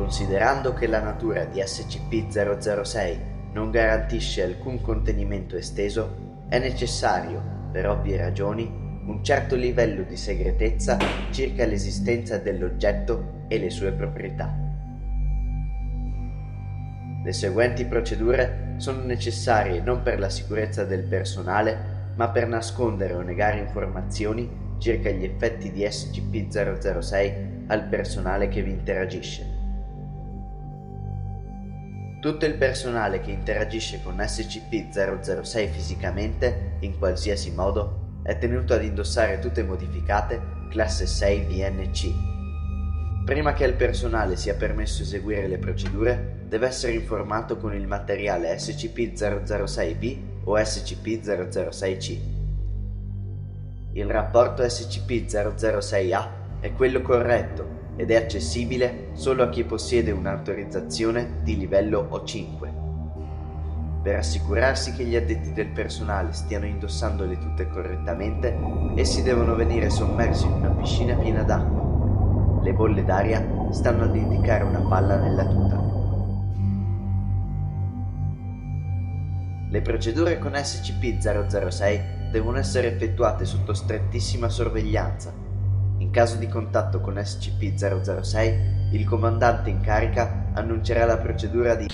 Considerando che la natura di SCP-006 non garantisce alcun contenimento esteso, è necessario, per ovvie ragioni, un certo livello di segretezza circa l'esistenza dell'oggetto e le sue proprietà. Le seguenti procedure sono necessarie non per la sicurezza del personale, ma per nascondere o negare informazioni circa gli effetti di SCP-006 al personale che vi interagisce. Tutto il personale che interagisce con SCP-006 fisicamente, in qualsiasi modo, è tenuto ad indossare tutte modificate classe 6 VNC. Prima che al personale sia permesso eseguire le procedure, deve essere informato con il materiale SCP-006-B o SCP-006-C. Il rapporto SCP-006-A è quello corretto ed è accessibile solo a chi possiede un'autorizzazione di livello O5. Per assicurarsi che gli addetti del personale stiano indossando le tute correttamente, essi devono venire sommersi in una piscina piena d'acqua. Le bolle d'aria stanno ad indicare una falla nella tuta. Le procedure con SCP-006 devono essere effettuate sotto strettissima sorveglianza. Caso di contatto con SCP-006, il comandante in carica annuncerà la procedura di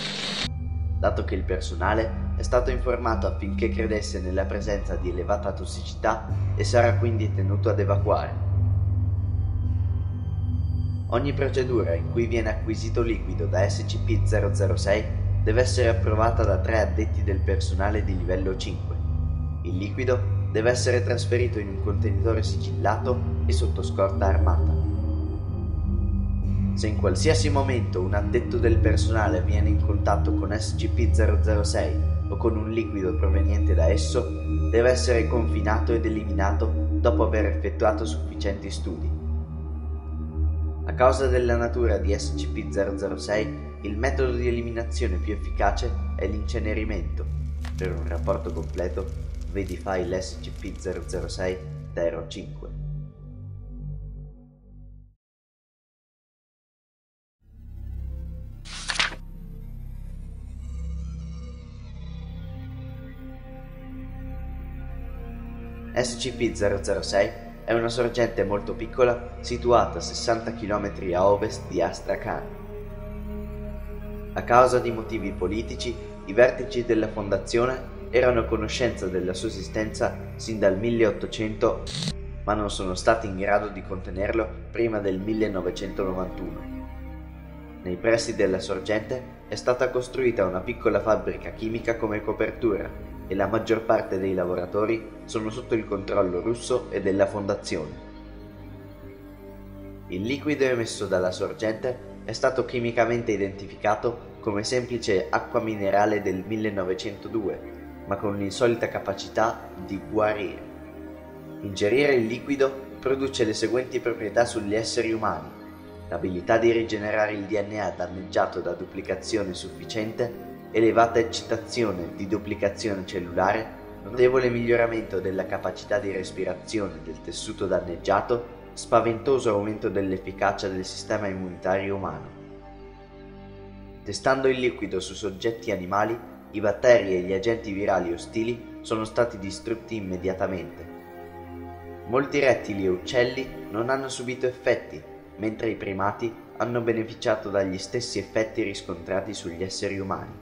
dato che il personale è stato informato affinché credesse nella presenza di elevata tossicità e sarà quindi tenuto ad evacuare. Ogni procedura in cui viene acquisito liquido da SCP-006 deve essere approvata da tre addetti del personale di livello 5. Il liquido deve essere trasferito in un contenitore sigillato e sotto scorta armata. Se in qualsiasi momento un addetto del personale viene in contatto con SCP-006 o con un liquido proveniente da esso, deve essere confinato ed eliminato dopo aver effettuato sufficienti studi. A causa della natura di SCP-006, il metodo di eliminazione più efficace è l'incenerimento. Per un rapporto completo, vedi file SCP-006-5. SCP-006 è una sorgente molto piccola situata a 60 km a ovest di Astrakhan. A causa di motivi politici, i vertici della fondazione erano a conoscenza della sua esistenza sin dal 1800, ma non sono stati in grado di contenerlo prima del 1991. Nei pressi della sorgente è stata costruita una piccola fabbrica chimica come copertura e la maggior parte dei lavoratori sono sotto il controllo russo e della fondazione. Il liquido emesso dalla sorgente è stato chimicamente identificato come semplice acqua minerale del 1902, ma con l'insolita capacità di guarire. Ingerire il liquido produce le seguenti proprietà sugli esseri umani. L'abilità di rigenerare il DNA danneggiato da duplicazione sufficiente, elevata eccitazione di duplicazione cellulare, notevole miglioramento della capacità di respirazione del tessuto danneggiato spaventoso aumento dell'efficacia del sistema immunitario umano. Testando il liquido su soggetti animali, i batteri e gli agenti virali ostili sono stati distrutti immediatamente. Molti rettili e uccelli non hanno subito effetti, mentre i primati hanno beneficiato dagli stessi effetti riscontrati sugli esseri umani.